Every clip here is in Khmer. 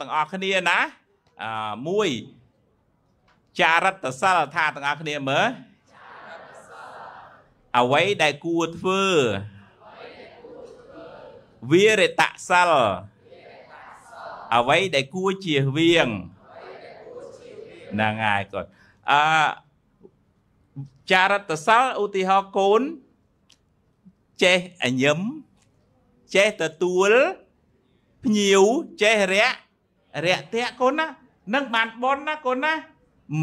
ទាំងអស់គ្នាណាអឺមួយចារិតសិលថាទាំងអស់គ្នាមើលអ្វីដែលគួរធ្វើវិរតសិលអ្វីដែលគួរជៀសវាងហ្នឹងហើយគាត់អឺចារិតសិលឧទាហរណ៍កូនចេះអញឹមចេះទទួលភ្ញៀវចេះរយៈ រយៈតេកូនណានឹងបានបនណាកូនណាមិន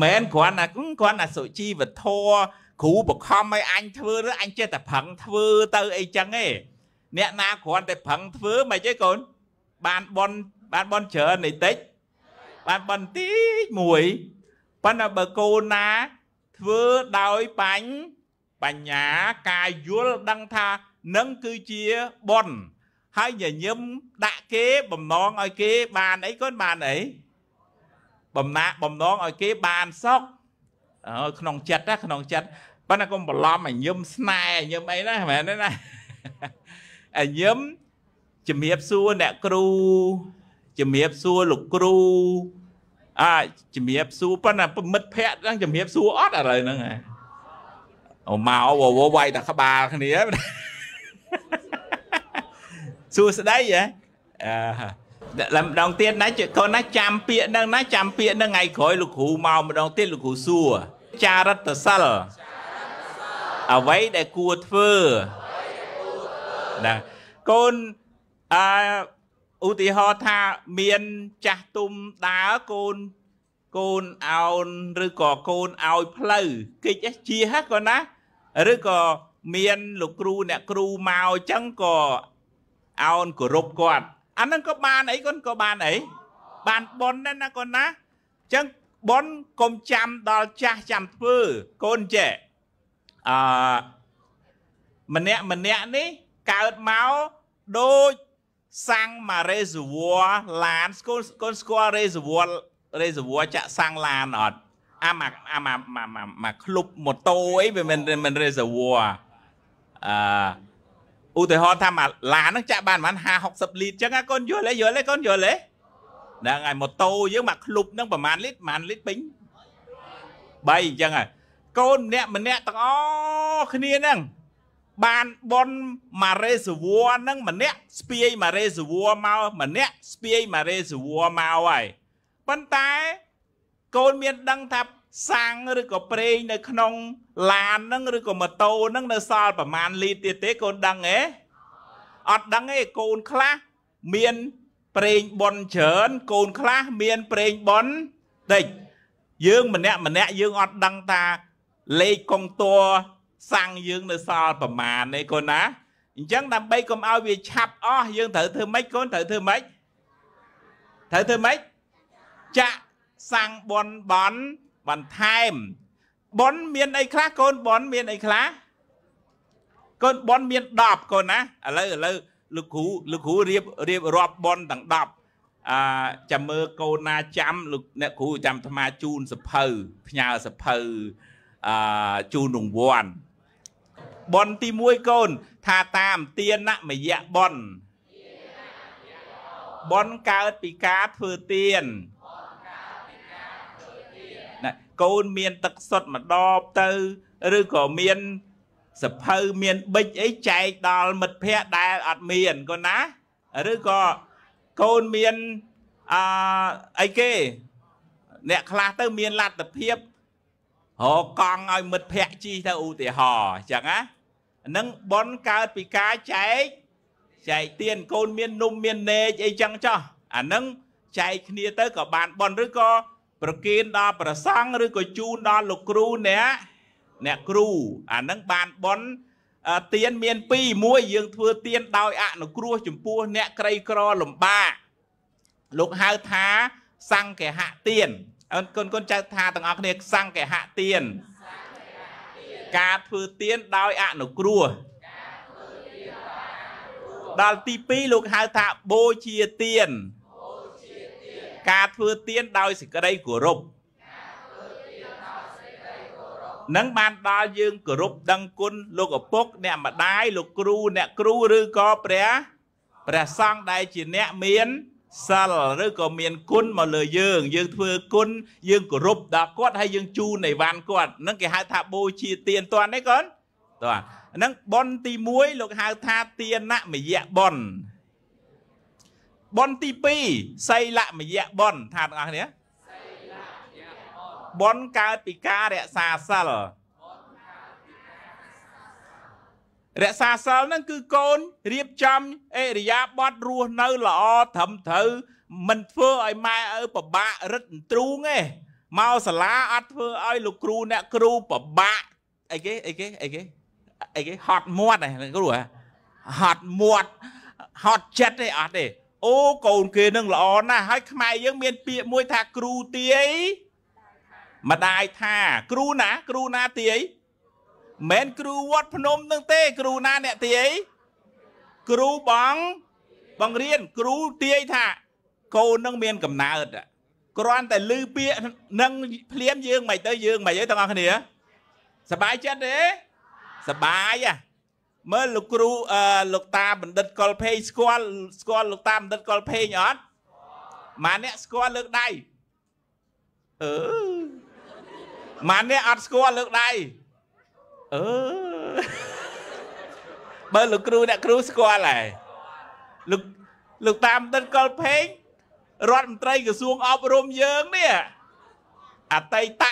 មែនគ្រាន់តែគ្រាន់តែសុជីវធម៌គ្រូបខំឲ្យអញធ្វើឬអញចេះតែប្រឹងធ្វើទៅអីចឹងឯងអ្នកណាគ្រាន់តែប្រឹងធ្វើមិនទេកូនបានបនបានបនច្រើននៃតិចបានបនតិចមួយប៉ុន្តែបើកូនណាធ្វើដោយបាញ់បញ្ញាការយល់ដឹងថានឹងគឺជាបន ហើយញញឹមដាក់គេបំណងឲ្យគេបានអីគាត់បានអីបំណាក់បំណងឲ្យគេបានសុខក្នុងចិត្តណាក្នុងចិត្តប៉ុន្តែកុំបន្លំឲ្យញឹមស្នេហ៍ញឹមអីណាមែនទេណាឲ្យញឹមជំរាបសួរអ្នកគ្រូជំរាបសួរលោកគ្រូអាជំរាបសួរប៉ុន្តែមិត្តភ័ក្តិហ្នឹងជំរាបសួរអត់ឥឡូវហ្នឹងអូមកវវវាយតែក្បាលគ្នា សួស្ដីហ៎អឺម្ដងទៀតណាកូនណាចាំពាក្យហ្នឹងណាចាំពាក្យហ្នឹងថ្ងៃក្រោយលោកគ្រូមកម្ដងទៀតលោកគ្រូសួរចារិតសិលអ្វីដែលគួរធ្វើណាកូនអឺឧទាហរណ៍ថាមានចាស់ទុំដើរកូនកូនអោនឬក៏កូនឲ្យផ្លូវកិច្ចជាហ៎កូនណាឬក៏មានលោកគ្រូអ្នកគ្រូមកអញ្ចឹងក៏ អោនគោរពគាត់អាហ្នឹងក៏បានអីគាត់ក៏បានអីបានប៉ុនដែរណាកូនណាអញ្ចឹងប៉ុនកុំចាំដល់ចាស់ចាំធ្វើកូនចេះអឺម្នាក់ម្នាក់នេះកើតមកដូចសាំងមក reservoir ឡានស្គាល់កូនស្គាល់ reservoir reservoir ចាក់សាំងឡានអត់អាមកអាមកមកក្លុបម៉ូតូអីវាមិនមិន reservoir អឺ ឧទាហរណ៍ថាមួយឡានហ្នឹងចាក់បានប្រហែល50 60លីត្រអញ្ចឹងកូនយល់ទេយល់ទេកូនយល់ទេហ្នឹងហើយម៉ូតូយើងមកក្លុបហ្នឹងប្រហែលលីត្រប្រហែលលីត្រពេញ3អញ្ចឹងហើយកូនម្នាក់ម្នាក់ទាំងអស់គ្នាហ្នឹងបានបនមករេសវ័រហ្នឹងម្នាក់ស្ពាយមករេសវ័រមកម្នាក់ស្ពាយមករេសវ័រមកហើយប៉ុន្តែកូនមានដឹងថា សាំងឬក៏ប្រេងនៅក្នុងឡានហ្នឹងឬក៏ម៉ូតូហ្នឹងនៅសល់ប្រមាណលីត្រទៀតទេកូនដឹងទេអត់ដឹងទេកូនខ្លះមានប្រេងបនច្រើនកូនខ្លះមានប្រេងបនតិចយើងម្នាក់ម្នាក់យើងអត់ដឹងថាលេខកងតួសាំងយើងនៅសល់ប្រមាណទេកូនណាអញ្ចឹងដើម្បីកុំឲ្យវាឆាប់អស់យើងត្រូវធ្វើម៉េចកូនត្រូវធ្វើម៉េចត្រូវធ្វើម៉េចចាក់សាំងបនបន បន្ថែមបនមានអីខ្លះកូនបនមានអីខ្លះកូនបនមាន10កូនណាឥឡូវឥឡូវលោកគ្រូលោកគ្រូរៀបរៀបរាប់បនទាំង10អឺចាំមើលកូនណាចាំលោកអ្នកគ្រូចាំអាត្មាជូនសភៅផ្ញើសភៅអឺជូនរង្វាន់បនទី1កូន ថាតាមទានមយៈបនបនកើតពីការធ្វើទានណា កូនមានទឹកសុទ្ធមួយដបទៅឬក៏មានសភៅមានប៊ិចអីចែកដល់មិត្តភ័ក្តិដែលអត់មានកូនណាឬក៏កូនមានអឺអីគេអ្នកខ្លះទៅមានលទ្ធភាពរកកង់ឲ្យមិត្តភ័ក្តិជីទៅឧទាហរណ៍អញ្ចឹងណានឹងបនកើតពីការចែកចែកទៀនកូនមាននំមាននេកអីចឹងចោះអានឹងចែកគ្នាទៅក៏បានបនឬក៏ ប្រគិនដល់ប្រសង់ឬក៏ជូនដល់លោកគ្រូអ្នកអ្នកគ្រូអានឹងបានបនទៀនមាន2មួយយើងធ្វើទៀនដោយអនុគ្រោះចំពោះអ្នកក្រីក្រលំបាកលោកហៅថាសង្កហៈទៀនអើកូនកូនចៅថាទាំងអស់គ្នាសង្កហៈទៀនការធ្វើទៀនដោយអនុគ្រោះដល់ទី2លោកហៅថាបូជាទៀន ការធ្វើទៀនដោយសេចក្តីគោរពនឹងបានដល់យើងគោរពដឹងគុណលោកឪពុកអ្នកម្ដាយលោកគ្រូអ្នកគ្រូឬក៏ព្រះព្រះសង្ឃដែលជាអ្នកមានសិលឬក៏មានគុណមកលើយើង យើងធ្វើគុណយើងគោរពដល់គាត់ហើយយើងជូននៃវ៉ាន់គាត់ហ្នឹងគេហៅថាបូជាទានតាន់ទេកូនតាន់ហ្នឹងប៉ុនទី1លោកហៅថាទានមយៈប៉ុន ប៉ុនទី2សីលមយៈប៉ុនថាទាំងអស់គ្នាប៉ុនកើតពីការរក្សាសិលរក្សាសិលហ្នឹងគឺកូនរៀបចំអេរិយាបថរស់នៅល្អត្រឹមត្រូវមិនធ្វើឲ្យម៉ែឪពិបាករឹតទ្រូងទេមកសាលាអត់ធ្វើឲ្យលោកគ្រូអ្នកគ្រូពិបាកអីគេអីគេអីគេអីគេហត់មាត់ហ៎គ្រូហត់មាត់ហត់ចិត្តទេអត់ទេ អូកូនគេនឹងល្អណាស់ហើយខ្មែរយើងមានពាក្យមួយថាគ្រូទាយម្ដាយថាគ្រូណាគ្រូណាទាយមិនគ្រូវត្តភ្នំនឹងទេ គ្រូណាអ្នកទាយគ្រូបងបងរៀនគ្រូទាយថាកូននឹងមានកំណើតគ្រាន់តែលឺពាក្យនឹងភ្លាមយើងមិនទៅយើងមិនអីទាំងអស់គ្នាសบายចិត្តទេសบายហ่ะ មើលលោកគ្រូអឺលោកតាបណ្ឌិតកុលភេងស្គាល់ស្គាល់លោកតាបណ្ឌិតកុលភេងអត់ម៉ាអ្នកស្គាល់លើកដៃអឺម៉ាអ្នកអត់ស្គាល់លើកដៃអឺបើលោកគ្រូអ្នកគ្រូស្គាល់ហើយលោកលោកតាបណ្ឌិតកុលភេងរដ្ឋមន្ត្រីក្រសួងអប់រំយើងនេះអតីត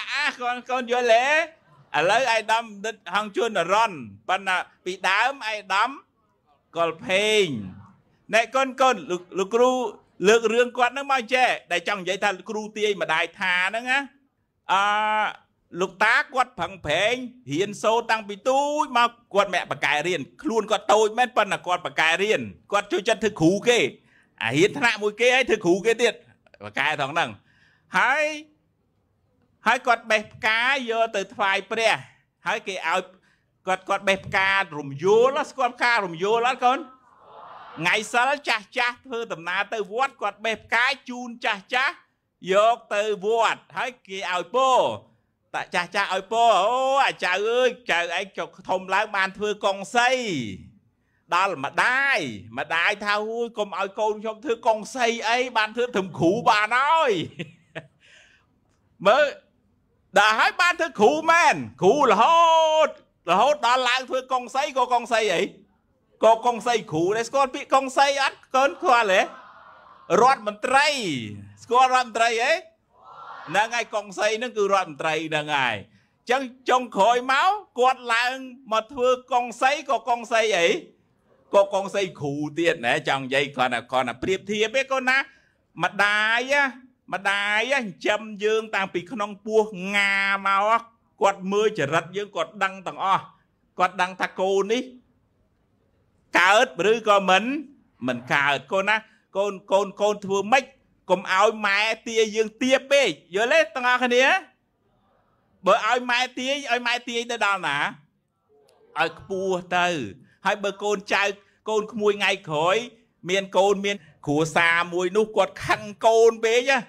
កូនកូនយល់ទេ ឥឡូវអាយដាមដិតហងជួនរនប៉ុន្តែពីដើមអាយដាមកុលភេងណែកូនកូនលោកគ្រូលើករឿងគាត់ហ្នឹងមកចេះដែលចង់និយាយថាគ្រូទាយម្ដាយថាហ្នឹងណាអឺលោកតាគាត់ប្រឹងប្រែងរៀនសូត្រតាំងពីទូចមកគាត់មាក់បកែរៀនខ្លួនគាត់តូចមែនប៉ុន្តែគាត់បកែរៀនគាត់ជួយចិត្តធ្វើគ្រូគេអារៀនថ្នាក់មួយគេហើយធ្វើគ្រូគេទៀតបកែថងហ្នឹងហើយ ហើយគាត់បេះផ្កាយកទៅថ្វាយព្រះ ហើយគេឲ្យគាត់គាត់បេះផ្ការំយូលស្គាល់ផ្ការំយូលអត់កូនថ្ងៃសិលចាស់ចាស់ធ្វើដំណើរទៅវត្តគាត់បេះផ្កាជូនចាស់ចាស់យកទៅវត្តហើយគេឲ្យពោតាចាស់ចាស់ឲ្យពោអូអាចៅអើយចៅឯងចុកធំឡើងបានធ្វើកងសីដល់ម្ដាយម្ដាយថាហួយកុំឲ្យកូនខ្ញុំធ្វើកងសីអីបានធ្វើត្រឹមគ្រូបានហើយមើល ដល់ហើយបានធ្វើគ្រូមែនគ្រូរហូតរហូតដល់ឡើងធ្វើកងសីក៏កងសីអីក៏កងសីគ្រូដែរស្គាល់ពាក្យកងសីអត់កូនស្គាល់ទេរដ្ឋមន្ត្រី ស្គាល់រដ្ឋមន្ត្រីអីហ្នឹងហើយកងសីហ្នឹងគឺរដ្ឋមន្ត្រីហ្នឹងហើយចឹងចុងក្រោយមកគាត់ឡើងមកធ្វើកងសីក៏កងសីអីក៏កងសីគ្រូទៀតណែចង់និយាយគាត់ណាគាត់ណាប្រៀបធៀបឯងកូនណាម្ដាយ ម្ដាយចិញ្ចឹមយើងតាំងពីក្នុងពោះងាមកគាត់មើលចរិតយើងគាត់ដឹងទាំងអស់គាត់ដឹងថាកូននេះកើតឬក៏មិនមិនកើតកូនណាកូនកូនកូនធ្វើម៉េចកុំឲ្យម៉ែទាយើងទាពេកយល់ទេទាំងអស់គ្នាបើឲ្យម៉ែទាឲ្យម៉ែទាទៅដល់ណាឲ្យខ្ពស់ទៅ ហើយបើកូនចៅកូនក្មួយថ្ងៃក្រោយមានកូនមានគ្រួសារមួយនោះគាត់ខឹងកូនពេកណា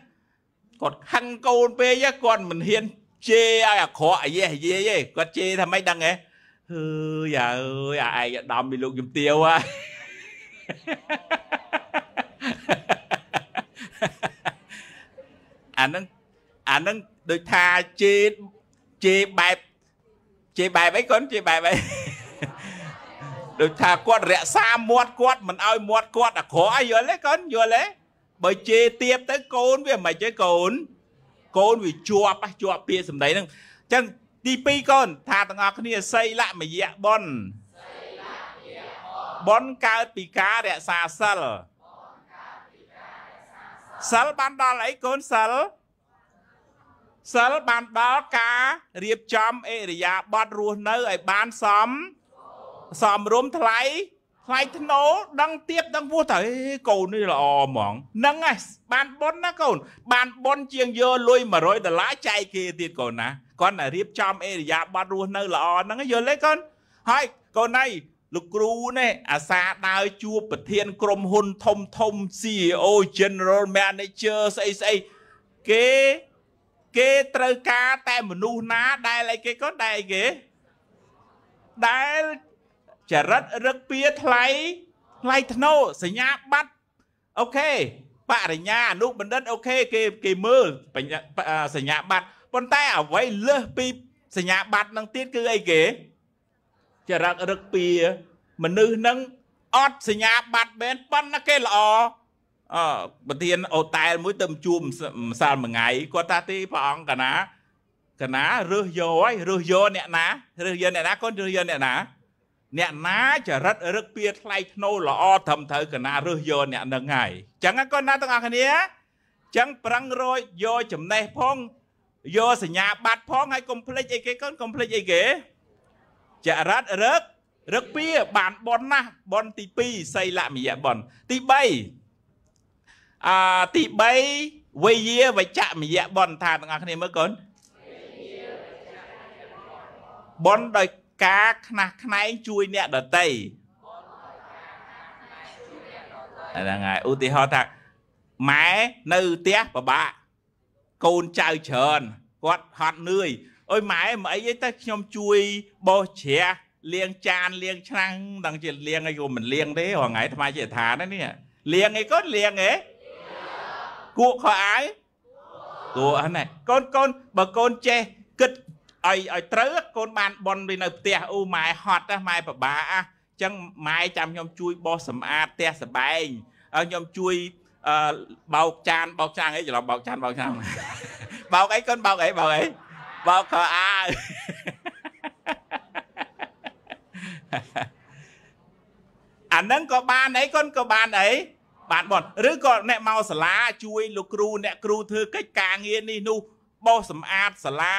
គាត់ខឹងកូនពេកគាត់មិនហ៊ានជេរឲ្យអាក្រក់អាយេយាយទេគាត់ជេរថាម៉េចដឹងហ៎ហឺយ៉ាអើយអាឯងដំពីលោកជំទាវហើយអានឹងអានឹងដូចថាជេរជេរបែបជេរបែបអីកូនជេរបែបអីដូចថាគាត់រក្សាមាត់គាត់មិនឲ្យមាត់គាត់អាក្រក់អីយល់ទេកូនយល់ទេ បើជេរទៀបទៅកូនវាមិនទេកូនកូនវាជាប់ជាប់ពាក្យសម្ដីហ្នឹងអញ្ចឹងទី2កូនថាទាំងអស់គ្នាសីលមយៈបុនបុនកើតពីការរក្សាសិលសិលបានដល់អីកូនសិលសិលបានដល់ការរៀបចំអេរិយាបថរស់នៅឲ្យបានសមសមរម្យថ្លៃ ថ្លៃធ្នូដឹងទៀបដឹងពោះថាអេកូននេះល្អហ្មងហ្នឹងឯងបានប៉ុនណាកូន បានប៉ុនជាងយកលុយ100ដុល្លារចែកគេទៀតកូនណាគាត់តែរៀបចំអេរិយាប័ត្ររស់នៅល្អហ្នឹងយល់ទេកូនហើយកូនឯងលោកគ្រូនេះអាសាដើរជួបប្រធានក្រុមហ៊ុនធំធំ CEO General Manager ស្អីស្អីគេគេត្រូវការតែមនុស្សណាដែលអីគេក៏ដែលគេដែល ចរិតរឹកពៀថ្លៃថ្លៃធ្នូសញ្ញាបត្រអូខេបរិញ្ញាអនុបណ្ឌិតអូខេគេគេមើលសញ្ញាបត្រប៉ុន្តែអ្វីលើសពីសញ្ញាបត្រនឹងទៀតគឺអីគេចរិតរឹកពីមនុស្សនឹងអត់សញ្ញាបត្រមែនប៉ុន្តែគេល្អអឺប្រធានអូតែលមួយទៅជួបម្សិលមួយថ្ងៃគាត់ថាទីព្រះអង្គកណាកណារើសយកហើយរើសយកអ្នកណារើសយកអ្នកណាគាត់រើសយកអ្នកណា អ្នកណាចរិតរឹកពៀថ្លៃធ្នូល្អត្រឹមត្រូវកណារើសយកអ្នកនឹងហើយអញ្ចឹងគាត់ណាទាំងអស់គ្នាអញ្ចឹងប្រឹងរយយកចំណេះផងយកសញ្ញាបត្រផងហើយកុំភ្លេចអីគេកូនកុំភ្លេចអីគេចរិតរឹករឹកពៀបានបនណាស់បនទី2សីលមយៈបនទី3អាទី3វេយាវចៈមយៈបនថាទាំងអស់គ្នាមើលកូនបនដោយ ការខ្នះខ្នែងជួយអ្នកដតីហ្នឹងហើយឧទាហរណ៍ថាម៉ែនៅផ្ទះពិបាកកូនចៅច្រើនគាត់ហត់នឿយអើយម៉ែមិនអីទេខ្ញុំជួយបោសជ្រះលាងចានលាងឆ្នាំងដឹងជាលាងអីក៏មិនលាងទេរងថ្ងៃថ្មជាឋាននេះលាងអីក៏លាងហ៎គួកខោអាវគួកហ្នឹងកូនកូនបើកូនចេះគិត ឲ្យឲ្យត្រូវកូនបានបន់វានៅផ្ទះអូម៉ែហត់ណាម៉ែពិបាកអញ្ចឹងម៉ែចាំខ្ញុំជួយបោសសម្អាតផ្ទះសបែងហើយខ្ញុំជួយអឺបោកចានបោកចានអីច្រឡំបោកចានបោកចានបោកអីកូនបោកអីបោកអីបោកខោអាវអានឹងក៏បានអីកូនក៏បានអីបានបនឬក៏អ្នកមកសាលាជួយលោកគ្រូអ្នកគ្រូធ្វើកិច្ចការងារនេះនោះ បោសសម្អាតសាលា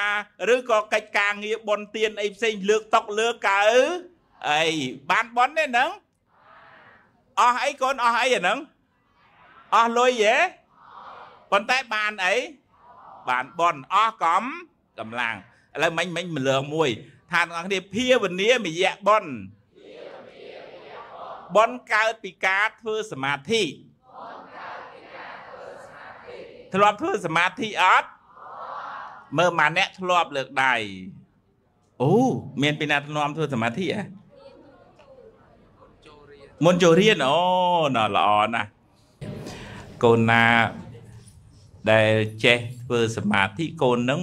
ឬក៏កិច្ចការងារបនទៀនអីផ្សេងលើកតុកលើកកៅអីបានបនទេហ្នឹងអស់អីកូនអស់អីអាហ្នឹងអស់លុយហ៎ប៉ុន្តែបានអីបានបនអស់កំកម្លាំងឥឡូវមិញមិញម្លងមួយ ថាទាំងអស់គ្នាភាវនាមយៈបនបនកើតពីការធ្វើសមាធិធ្លាប់ធ្វើសមាធិអត់ មើលម៉ាអ្នកធ្លាប់លើកដៃអូមានពីណាធ្លាប់ធ្វើសមាធិហ៎មុនចូលរៀនអូណ៎ល្អណាស់កូនណាដែលចេះធ្វើសមាធិកូននឹង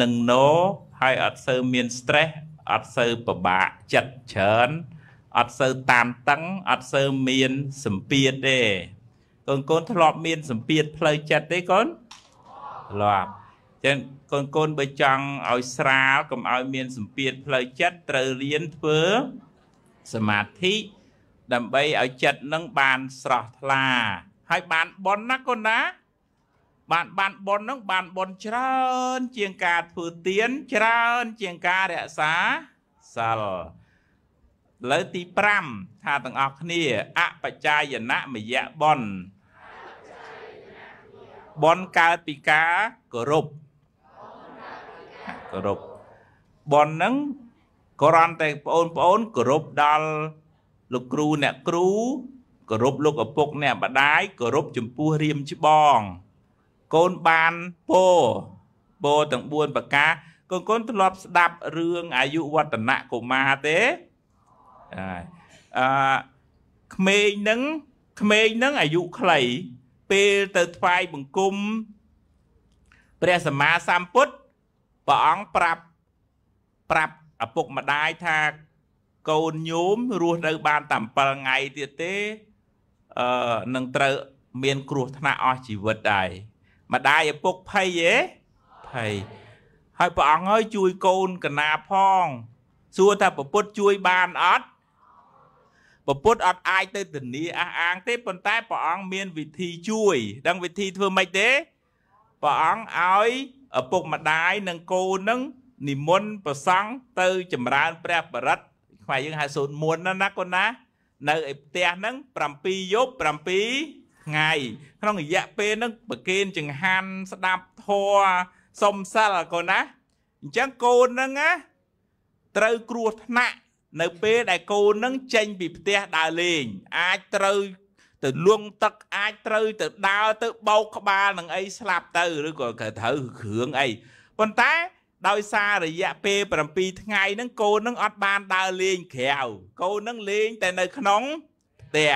នឹងណោហើយអត់សូវមាន stress អត់សូវពិបាកចិត្តច្រើនអត់សូវតានតឹងអត់សូវមានសម្ពាធទេកូនកូនធ្លាប់មានសម្ពាធផ្លូវចិត្តទេកូនធ្លាប់ ចឹងកូនកូនបើចង់ឲ្យស្រាលកុំឲ្យមានសម្ពាធផ្លូវចិត្តត្រូវរៀនធ្វើសមាធិដើម្បីឲ្យចិត្តនឹងបានស្រស់ថ្លា ហើយបានបនណាកូនណា បានបានបននឹងបានបនច្រើន ជាងការធ្វើទៀនច្រើន ជាងការរក្សាសិលលើទី5ថាទាំងអស់គ្នាអបច្ចាយនមយៈបនបនកើតពីការគោរព គោរពបនហ្នឹងគ្រាន់តែបងប្អូនគោរពដល់លោកគ្រូអ្នកគ្រូគោរពលោកឪពុកអ្នកម្ដាយគោរពចំពោះរៀមច្បង កូនបានពោពោទាំង4ប្រការកូនកូនធ្លាប់ស្ដាប់រឿងអាយុវឌ្ឍនៈកុមារទេអឺក្មេងនឹងក្មេងនឹងអាយុខ្លីពេលទៅថ្វាយបង្គំព្រះសម្មាសម្ពុទ្ធ ព្រះអង្គប្រាប់ប្រាប់ឪពុកម្ដាយថាកូនញោមរស់នៅបានតែ7ថ្ងៃទៀតទេអឺនឹងត្រូវមានគ្រោះថ្នាក់អស់ជីវិតដែរម្ដាយឪពុកភ័យទេភ័យហើយព្រះអង្គហើយជួយកូនកណាផងសួរថាប្រពុតជួយបានអត់ប្រពុតអត់អាចទៅធានាអះអាងទេប៉ុន្តែព្រះអង្គមានវិធីជួយ ដឹងវិធីធ្វើម៉េចទេព្រះអង្គឲ្យ ឪពុកម្ដាយនិងកូននឹងនិមន្តប្រសង់ទៅចម្រើនព្រះបរិត្តខ្មែរយើងហៅសូនមួនណាណាកូនណា នៅឯផ្ទះហ្នឹង7យប់7ថ្ងៃក្នុងរយៈពេលហ្នឹងប្រគេនចង្ហាន់ស្ដាប់ធម៌សុំសិលកូនណាអញ្ចឹងកូនហ្នឹងណាត្រូវគ្រោះថ្នាក់នៅពេលដែលកូននឹងចេញពីផ្ទះដើរលេងអាចត្រូវ ទៅលួងទឹកអាចត្រូវទៅដើរទៅបោកក្បាលនឹងអីស្លាប់ទៅឬក៏ត្រូវគ្រឿងអីប៉ុន្តែដោយសាររយៈពេល7ថ្ងៃហ្នឹងកូននឹងអត់បានដើរលេងក្រៅកូននឹងលេងតែនៅក្នុងផ្ទះ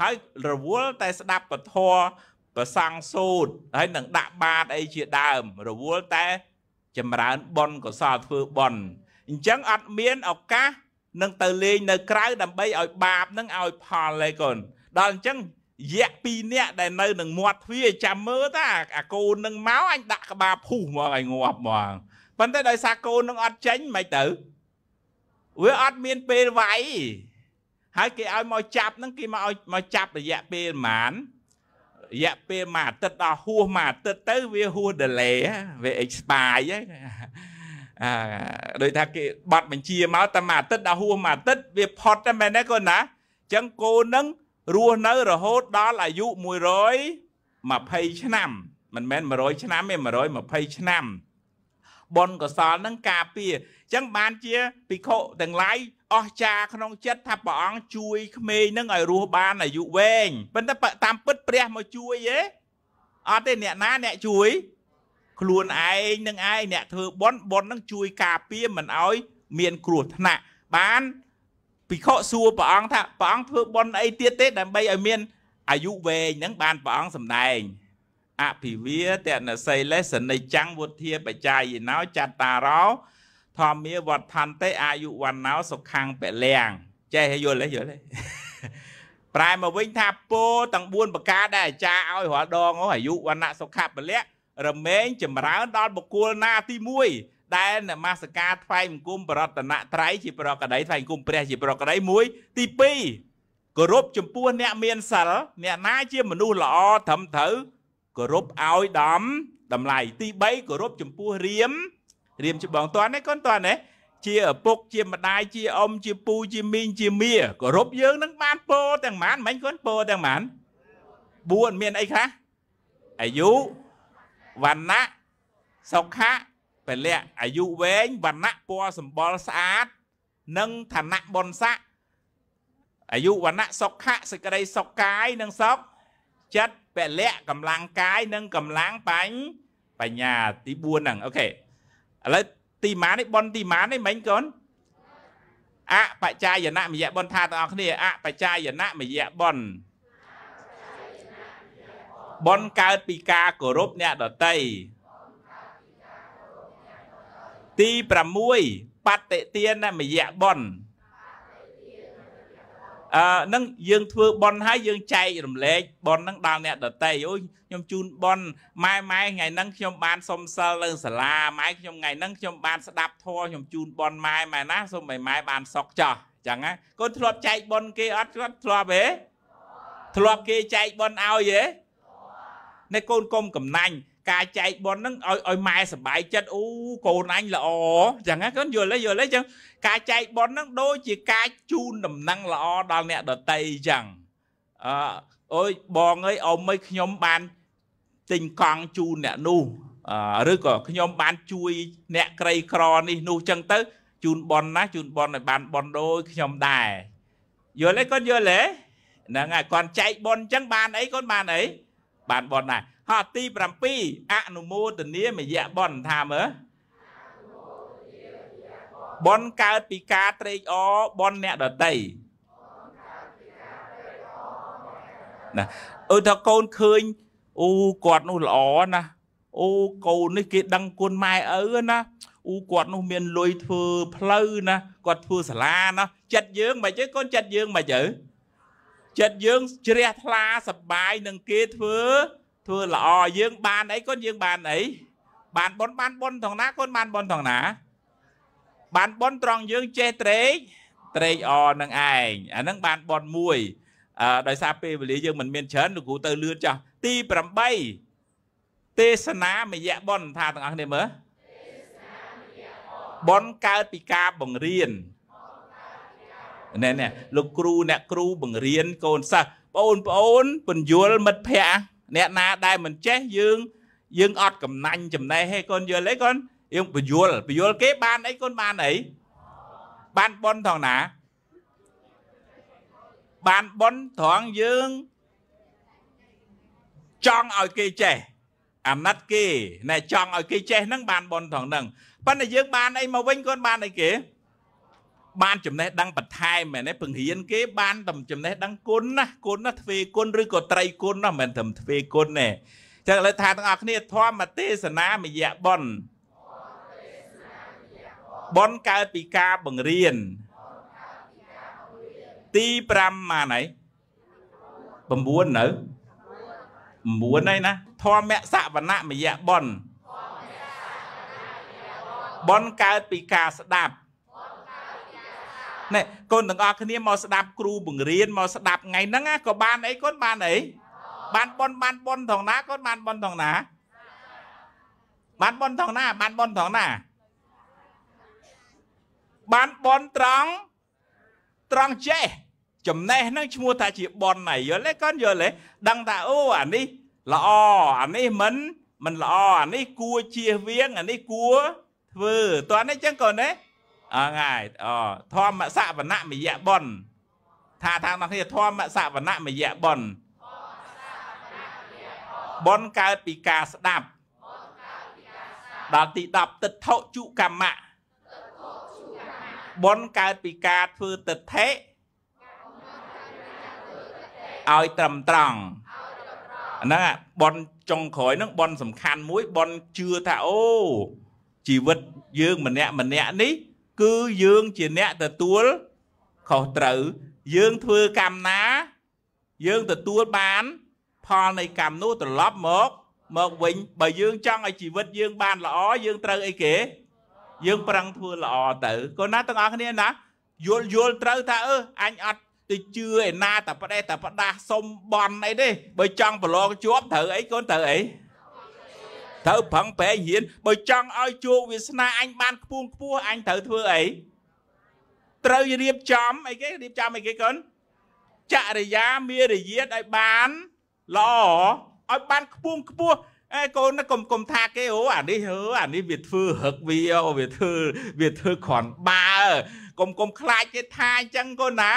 ហើយរវល់តែស្ដាប់ពធប្រសង់សូត្រហើយនឹងដាក់បាតអីជាដើម រវល់តែចម្រើនបុណ្យកុសលធ្វើបុណ្យអញ្ចឹងអត់មានឱកាសនឹងទៅលេងនៅក្រៅដើម្បីឲ្យបាបនឹងឲ្យផលឯកូន ដល់អញ្ចឹងយៈពីរនាក់ដែលនៅនឹងមាត់ទ្វារចាំមើលតាអាកូននឹងមកអញដាក់ក្បាលភុះមកឲ្យងាប់មកប៉ុន្តែដោយសារកូននឹងអត់ចេញមិនទៅវាអត់មានពេលវាយហើយគេឲ្យមកចាប់ហ្នឹងគេមកឲ្យមកចាប់រយៈពេលប្រហែលរយៈពេលមួយអាទិត្យដល់ហួសមួយអាទិត្យទៅវាហួស delay វា expire ហ្នឹងអាដូចថាគេបាត់បញ្ជាមកតែមួយអាទិត្យដល់ហួសមួយអាទិត្យវាផុតតែមែនទេកូនណាអញ្ចឹងកូននឹង រស់នៅរហូតដល់អាយុ120ឆ្នាំមិនមែន100ឆ្នាំទេ120ឆ្នាំបុណ្យកុសលនឹងការពារអញ្ចឹងបានជាភិក្ខុទាំងឡាយអស្ចារក្នុងចិត្តថាព្រះអង្គជួយក្មេងនឹងឲ្យរស់បានអាយុវែងប៉ុន្តែតាមពិតព្រះមកជួយទេអត់ទេអ្នកណាអ្នកជួយខ្លួនឯងនឹងឯងអ្នកធ្វើបុណ្យបុណ្យនឹងជួយការពារមិនឲ្យមានគ្រោះថ្នាក់បាន ភិក្ខុសួរព្រះអង្គថាព្រះអង្គធ្វើបុណ្យអីទៀតទេដើម្បីឲ្យមានអាយុវែងហ្នឹងបានព្រះអង្គសម្ដែងអភិវាតនសីលេសនិច្ចាំងវុធាបច្ចាយិណោចត្តារោធម្មាវត្ថន្តិអាយុវណ្ណោសុខੰពលៀងចេះយល់ទេយល់ទេប្រែមកវិញថាពោទាំង4ប្រការដែលអាចារ្យឲ្យរាល់ដងអាយុវណ្ណៈសុខៈពលៈរមែងចម្រើនដល់បុគ្គលណាទី1 ដែលនមស្ការថ្វាយបង្គំបរតនត្រ័យជាប្រកដីថ្វាយបង្គំព្រះជាប្រកដី1ទី2គោរពចំពោះអ្នកមានសិលអ្នកណាជាមនុស្សល្អត្រឹមត្រូវគោរពឲ្យដំតម្លៃទី3គោរពចំពោះរៀមរៀមជាបងតាន់ទេកូនតាន់ទេជាឪពុកជាម្ដាយជាអ៊ំជាពូជាមីងជាមៀគោរពយើងនឹងបានពោទាំងម៉ានមិញកូនពោទាំងម៉ាន4មានអីខ្លះអាយុវណ្ណៈសុខៈ ពលៈអាយុវែងវណ្ណៈពណ៌សម្បុរស្អាត និងឋានៈបុណ្យស័ក្តិអាយុវណ្ណៈសុខៈសេចក្តីសុខកាយនិងសុខចិត្តពលៈកម្លាំងកាយនិងកម្លាំងបាញ់បញ្ញាទី4ហ្នឹងអូខេឥឡូវទីម៉ាននេះប៉ុនទីម៉ាននេះមិញកូនអបច្ចាយណៈមយៈប៉ុនថាទាំងអស់គ្នាអបច្ចាយណៈមយៈប៉ុនប៉ុនកើតពីការគោរពអ្នកដតី ទី6បតិទានមយៈប៉ុនអឺនឹងយើងធ្វើបន់ហើយយើងចែករំលែកបន់នឹងដល់អ្នកដតីអូយខ្ញុំជូនបន់ម៉ែម៉ែថ្ងៃហ្នឹងខ្ញុំបានសុំសិលនៅសាលាម៉ែខ្ញុំថ្ងៃហ្នឹងខ្ញុំបានស្ដាប់ធម៌ខ្ញុំជូនបន់ម៉ែម៉ែណាសូមឲ្យម៉ែបានសុខចោះចឹងណាកូនធ្លាប់ចែកបន់គេអត់គាត់ធ្លាប់ទេធ្លាប់គេចែកបន់ឲ្យទេនៃកូនកុំកំណាញ់ ការចែកប៉ុនហ្នឹងឲ្យឲ្យម៉ែសប្បាយចិត្តអូកូនអញល្អចឹងណាកូនយល់ទេយល់ទេចឹងការចែកប៉ុនហ្នឹងដូចជាការជូនដំណឹងល្អដល់អ្នកដតីចឹងអឺអូយបងអើយអ៊ំអើយខ្ញុំបានទិញកង់ជូនអ្នកនោះឬក៏ខ្ញុំបានជួយ អ្នកក្រីក្រនេះនោះចឹងទៅជូនប៉ុនណាជូនប៉ុនឲ្យបានប៉ុនដូចខ្ញុំដែរយល់ទេកូនយល់ទេហ្នឹងហើយគាត់ចែកប៉ុនចឹងបានអីកូនបានអីបានប៉ុនដែរ ហោះទី7អនុមោទនាមយៈបនថាមើលបនកើតពីការត្រេកអរបនអ្នកដតីណាអឺថាកូនឃើញអូគាត់នោះល្អណាអូកូននេះគេដឹងគុណម៉ែឪណាអូគាត់នោះមានលុយធ្វើផ្លូវណាគាត់ធ្វើសាលាណាចិត្តយើងមិនចឹងកូនចិត្តយើងមិនចឹងចិត្តយើងជ្រះថ្លាសបាយនឹងគេធ្វើ ធ្វើល្អយើងបានអីកូនយើងបានអីបានប៉ុនបានប៉ុនថងណាកូនបានប៉ុនថងណា បានប៉ុនត្រង់យើងចេះត្រេកត្រេកអនឹងឯងអាហ្នឹងបានប៉ុនមួយអឺដោយសារពេលវេលាយើងមិនមានច្រើនលោកគ្រូទៅលឿនចាស់ទី8ទេសនាមយៈប៉ុនថាទាំងអស់គ្នាមើលប៉ុនកើតពីការបង្រៀនណែណែលោកគ្រូអ្នកគ្រូបង្រៀនកូនសិស្សបងប្អូនពន្យល់មិត្តភ័ក្តិ អ្នកណាដែលមិនចេះយើងយើងអត់កំណាញ់ចំណេះទេកូនយល់ទេកូនយើងបញ្យល់បញ្យល់គេបានអីកូនបានអីបានប៉ុនថងណា បានប៉ុនត្រង់យើងចង់ឲ្យគេចេះអាណិតគេណែចង់ឲ្យគេចេះហ្នឹងបានប៉ុនថងហ្នឹងប៉ុន្តែយើងបានអីមកវិញកូនបានអីគេ បានចំណេះដឹងបន្ថែមមែនទេពង្រៀនគេបានតែចំណេះដឹងគុណណាគុណណាទ្វេគុណឬក៏ត្រីគុណណាមិនមែនតែទ្វេគុណទេចឹងឥឡូវថាទាំងអស់គ្នាធម្មទេសនាមយៈបុណ្យបុណ្យកើតពីការបង្រៀនទី5ម៉ានហើយ9នៅ9ហើយណាធម្មសវណៈមយៈបុណ្យបុណ្យកើតពីការស្ដាប់ ណែកូនទាំងអស់គ្នាមកស្ដាប់គ្រូបង្រៀនមកស្ដាប់ថ្ងៃហ្នឹងក៏បានអីកូនបានអីបានប៉ុនបានប៉ុនថងណាកូនបានប៉ុនថងណាបានប៉ុនថងណាបានប៉ុនថងណាបានប៉ុនត្រង់ត្រង់ចេះចំណេះហ្នឹងឈ្មោះថាជាប៉ុនហើយយល់ទេកូនយល់ទេដឹងថាអូអានេះល្អអានេះមិនមិនល្អអានេះគួរជៀសវាងអានេះគួរធ្វើតើនេះចឹងកូនទេ អងហើយអូធម្មសវណៈមយៈបុណ្យថាថាមកគ្នាធម្មសវណៈមយៈបុណ្យបុណ្យកើតពីការស្ដាប់ដល់ទី10ទិដ្ឋុជុកម្មៈបុណ្យកើតពីការធ្វើទិដ្ឋិឲ្យត្រឹមត្រង់ហ្នឹងបនចុងក្រោយហ្នឹងបនសំខាន់មួយបនជឿថាអូជីវិតយើងម្នាក់ម្នាក់នេះ គឺយើងជាអ្នកទទួលខុសត្រូវ យើងធ្វើកម្មណា យើងទទួលបាន ផលនៃកម្មនោះត្រឡប់មកមកវិញបើយើងចង់ឲ្យជីវិតយើងបានល្អយើងត្រូវអីគេ យើងប្រឹងធ្វើល្អទៅកូនណាទាំងអស់គ្នាណាយល់យល់ត្រូវថាអឺអញអត់ទៅជឿឯណាតែប្រដេតែប្រដាស់សុំបន់អីទេបើចង់ប្រឡងជាប់ត្រូវអីកូនត្រូវអី ត្រូវប្រឹងប្រែងរៀនបើចង់ឲ្យជោគវាសនាអញបានខ្ពងខ្ពស់អញត្រូវធ្វើអីត្រូវរៀបចំអីគេរៀបចំអីគេកូនចរិយាមារយាទឲ្យបានល្អឲ្យបានខ្ពងខ្ពស់អេកូនកុំកុំថាគេអូអានេះអឺអានេះវាធ្វើរឹកវាវាធ្វើវាធ្វើគ្រាន់បើកុំកុំខ្លាចគេថាអញ្ចឹងកូនណា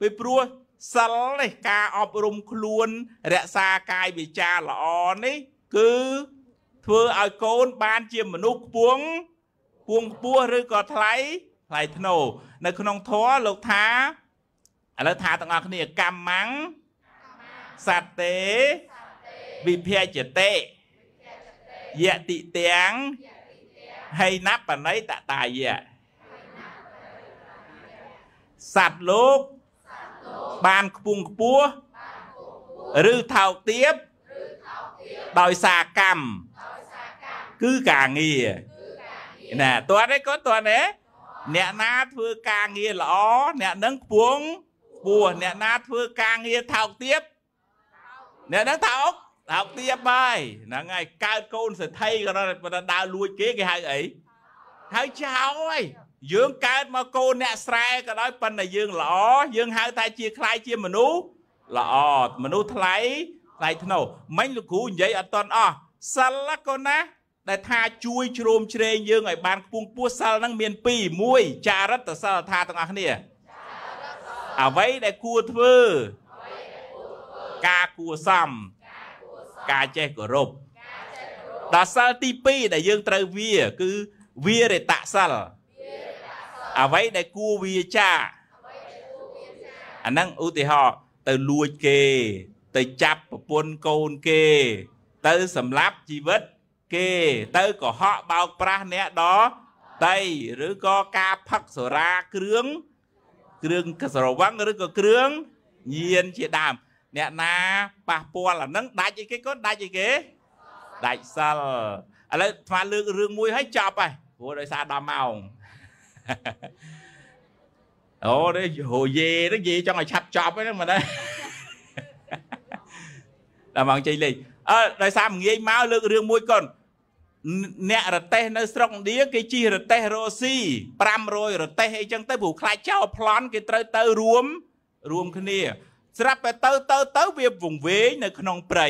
ពីព្រោះសិលនេះការអប់រំខ្លួន រក្សាកាយវាចាល្អនេះគឺ ធ្វើឲ្យកូនបានជាមនុស្សខ្ពងពងខ្ពស់ឬក៏ថ្លៃថ្លៃធ្នូនៅក្នុងធម៌លោកថាឥឡូវថាទាំងអស់គ្នាកម្មੰសត្ទេវិភយតេយតិទាំងហៃណបណៃតតាយៈសត្វលោកបានខ្ពង់ខ្ពស់ឬថោកទាបដោយសារកម្ម គឺការងារណាតើនេះគាត់តើនេះអ្នកណាធ្វើការងារល្អអ្នកនឹងខ្ពង់ខ្ពស់អ្នកណាធ្វើការងារថោកទាបអ្នកនឹងថោកថោកទាបហើយហ្នឹងហើយកើតកូនសេដ្ឋីក៏ដើរលួចគេគេហៅអីហៅចោលហើយយើងកើតមកកូនអ្នកស្រែក៏ដោយប៉ុន្តែយើងល្អយើងហៅថាជាខ្លាយជាមនុស្សល្អមនុស្សថ្លៃថ្លៃធ្នូមិញលោកគ្រូនិយាយអត់តន់អស់សិលកូនណា ដែលថាជួយជ្រោមជ្រែងយើងឲ្យបានខ្ពង់ខ្ពស់សិលហ្នឹងមាន2មួយចារិតសិលថាទាំងអស់គ្នាអ្វីដែលគួរធ្វើការគួរសមការចេះគោរពដល់សិលទី2ដែលយើងត្រូវវាគឺវារតសិលអ្វីដែលគួរវាចាអាហ្នឹងឧទាហរណ៍ទៅលួចគេ ទៅចាប់ប្រពន្ធកូនគេ ទៅសម្លាប់ជីវិត គេទៅកុហកបោកប្រាស់អ្នកដតៃឬក៏ការផឹកសុរាគ្រឿងគ្រឿងស្រវឹងឬក៏គ្រឿងញៀនជាដើមអ្នកណាប៉ះពាល់អាហ្នឹងដាច់អីគេក៏ដាច់អីគេដាច់សិលឥឡូវស្មាលើករឿងមួយឲ្យចប់ហើយព្រោះដោយសារ10ម៉ោងអូនេះហូយេនេះយេចង់ឲ្យឆាប់ចប់ហ្នឹងមែនទេដល់មកចេញលេងអើដោយសារងាយមកលើករឿងមួយកូន អ្នករទេសនៅស្រុកឥណ្ឌាគេជិះរទេសរ៉ូស៊ី500រទេសអីចឹងទៅព្រោះខ្លាចចោលប្លន់គេត្រូវទៅរួមរួមគ្នា ស្រាប់តែទៅទៅទៅវាវង្វេងនៅក្នុងព្រៃ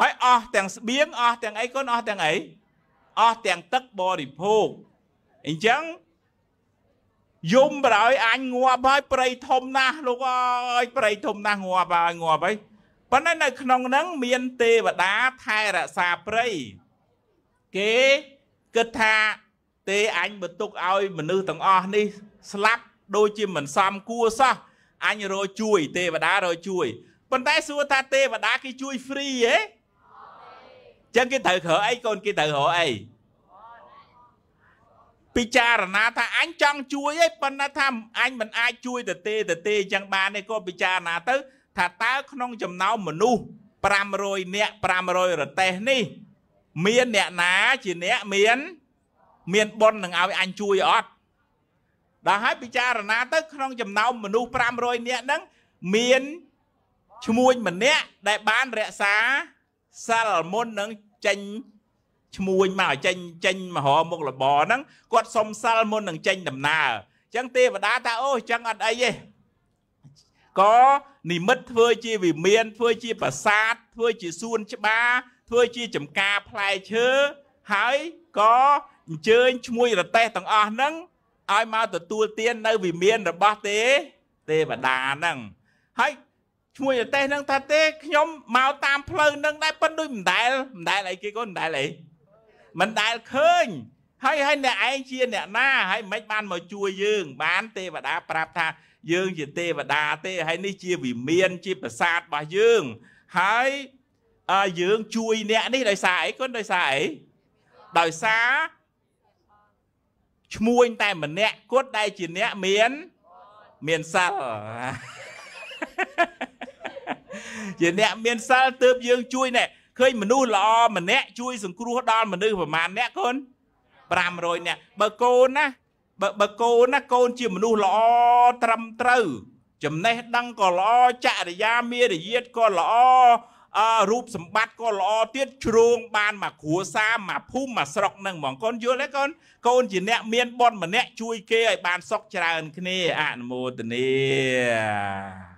ហើយអស់ទាំងស្បៀងអស់ទាំងអីកូនអស់ទាំងអីអស់ទាំងទឹកបរិភោគអញ្ចឹងយំប្រហើយអញងាប់ហើយព្រៃធំណាស់លោកអើយព្រៃធំណាស់ងាប់ហើយងាប់ហើយប៉ុន្តែនៅក្នុងហ្នឹងមានទេវតាថែរក្សាព្រៃ គេគិតថាទេអញបន្ទុកឲ្យមនុស្សទាំងអស់នេះស្លាប់ដូចជាមិនសមគួរសោះអញរកជួយ ទេវតារកជួយប៉ុន្តែសួរថាទេវតាគេជួយ free ហ៎ចឹងគេត្រូវក្រអីកូនគេត្រូវរកអីពិចារណាថាអញចង់ជួយឯងប៉ុន្តែថាអញមិនអាចជួយទៅទេទៅទេអញ្ចឹងបានទេក៏ពិចារណាទៅ ថាតើក្នុងចំណោមមនុស្ស500នាក់500រតេះនេះ មានអ្នកណាជាអ្នកមាន មានប៉ុននឹងឲ្យអញជួយអត់ដល់ហើយពិចារណាទៅក្នុងចំណោមមនុស្ស500នាក់ហ្នឹងមានឈ្មួញម្នាក់ដែលបានរក្សាសិលមុននឹងចេញឈ្មួញមកចេញចេញមហោមុខលបហ្នឹងគាត់សុំសិលមុននឹងចេញដំណើរអញ្ចឹងទេវតាថាអូអញ្ចឹងអត់អីទេក៏និមិត្តធ្វើជាវិមានធ្វើជាប្រាសាទធ្វើជាសួនច្បារ ធ្វើជាចំការផ្លែឈើហើយក៏អញ្ជើញឈ្មោះរទេះទាំងអស់ហ្នឹងឲ្យមកទទួលទាននៅវិមានរបស់ទេទេវតាហ្នឹងហើយឈ្មោះរទេះហ្នឹងថាទេខ្ញុំមកតាមផ្លូវហ្នឹងដែរប៉ុន្តែដូចមិនដែលមិនដែលអីគេក៏មិនដែលអីមិនដែលឃើញហើយហើយអ្នកឯងជាអ្នកណាហើយមិនបានមកជួយយើង បានទេវតាប្រាប់ថាយើងជាទេវតាទេហើយនេះជាវិមានជាប្រាសាទរបស់យើងហើយ យើងជួយអ្នកនេះដោយសារអីគុណដោយសារអីដោយសារឈ្មួញតែម្នាក់គាត់ដែលជាអ្នកមានមានសិលជាអ្នកមានសិលទើបយើងជួយណែឃើញមនុស្សល្អម្នាក់ជួយសង្គ្រោះដល់មនុស្សប្រមាណអ្នកកូន500អ្នកបើកូនណាបើបើកូនណាកូនជាមនុស្សល្អត្រឹមត្រូវចំណេះដឹងក៏ល្អចរិយាមារយាទក៏ល្អអឺ រូបសម្បត្តិក៏ល្អទៀតជ្រងបានមកគ្រួសារមកភូមិមកស្រុកនឹងហ្មងកូនយល់ទេកូនកូនជាអ្នកមានបុណ្យម្នាក់ជួយគេឲ្យបានសុខច្រើនគ្នាអនុមោទនា